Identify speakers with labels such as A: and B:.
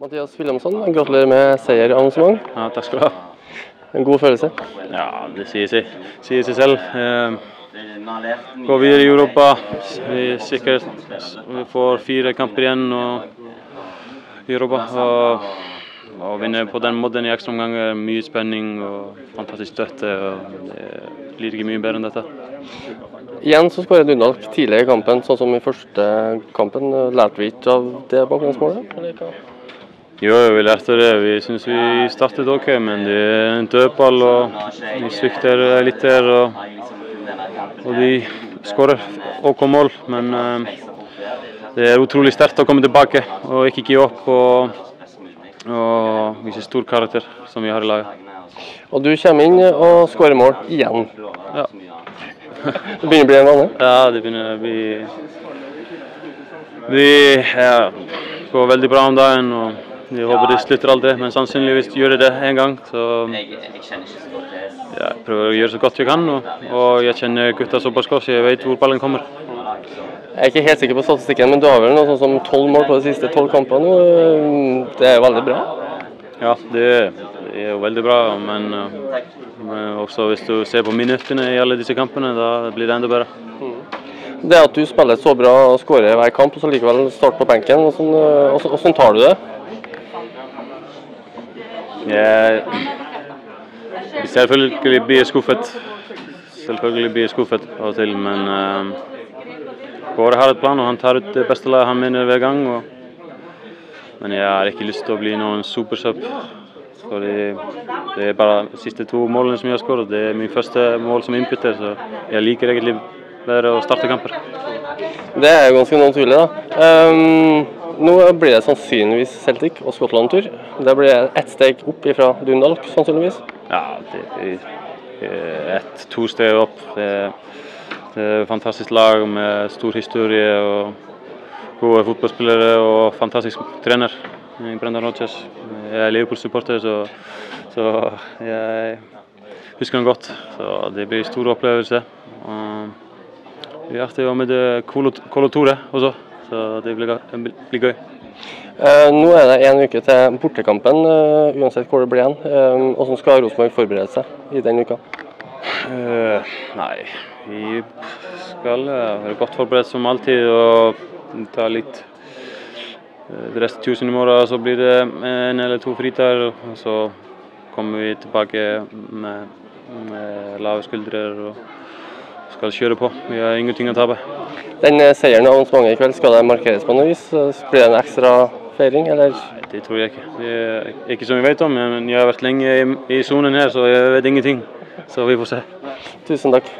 A: Mathias Wilhelmsson, gratulerer med seier avansement.
B: Ja, takk skal du ha.
A: En god følelse?
B: Ja, det sier seg, sier seg selv. Eh, går videre i Europa. Vi sikkert vi får fire kamper igjen i Europa. Og, og vinne på den måten i ekstraomgang er mye spenning og fantastisk støtte. og Det blir ikke mye bedre enn dette.
A: Igjen så skåret Dundalk tidligere i kampen, sånn som i første kampen. Lærte vi ikke av det bakgrunnsmålet?
B: Jo, vi lærte det. Vi syns vi startet OK, men det er en dødball og de svikter litt der. Og, og de skårer OK mål, men eh, det er utrolig sterkt å komme tilbake og ikke gi opp. Og, og vise stor karakter som vi har i laget.
A: Og du kommer inn og skårer mål igjen.
B: Ja.
A: Det begynner å bli en vane?
B: Ja, det begynner å bli Vi ja, går veldig bra om dagen. og Vi håper det slutter aldri, men sannsynligvis gjør det det en gang. Så ja, jeg prøver å gjøre så godt jeg kan. Og, og jeg kjenner gutta såpass godt, så jeg vet hvor ballen kommer.
A: Jeg er ikke helt sikker på statistikken, men du har vel noe sånn som tolv mål på de siste tolv kampene. Det er jo veldig bra.
B: Ja, det, er jo veldig bra, men, uh, men også hvis du ser på minuttene i alle disse kampene, da blir det enda bedre.
A: Det at du spiller så bra og skårer hver kamp, og så likevel starte på benken, hvordan, hvordan, hvordan tar du det?
B: Jeg, selvfølgelig blir jeg skuffet. Selvfølgelig blir jeg skuffet av og til, men uh, Kåre har et plan, og han tar ut det beste laget han mener hver gang. Og, men jeg har ikke lyst til å bli noen supersub. Fordi det er bare de siste to målene som jeg har skåret. Det er min første mål som innbytter, så jeg liker egentlig bedre å starte kamper.
A: Det er jo ganske naturlig, da. Um, nå blir det sannsynligvis Celtic og Skottland-tur. Det blir ett steg opp fra Dundalk, sannsynligvis.
B: Ja, det er ett, to steg opp. Det, det er et fantastisk lag med stor historie og gode fotballspillere og fantastisk trener. Brendan Rodgers. Jeg er Liverpool-supporter, så, så, jeg husker han godt. Så det blir stor opplevelse. Og vi er artig med Kolo Tore også, så det blir, blir gøy.
A: Eh, nå er det én uke til bortekampen, uh, uansett hvor det blir igjen. Uh, hvordan skal Rosenborg forberede seg i den uka?
B: Uh, nei, vi skal være godt forberedt som alltid og ta litt de resten tusen i morgen, så blir det en eller to fridager. Og så kommer vi tilbake med, med lave skuldre og skal kjøre på. Vi har ingenting å tape.
A: Den seieren av mange i kveld, skal det markeres på noe vis? Blir det en ekstra feiring, eller?
B: Nei, det tror jeg ikke. Det er ikke som vi vet om, men jeg har vært lenge i sonen her, så jeg vet ingenting. Så vi får se.
A: Tusen takk.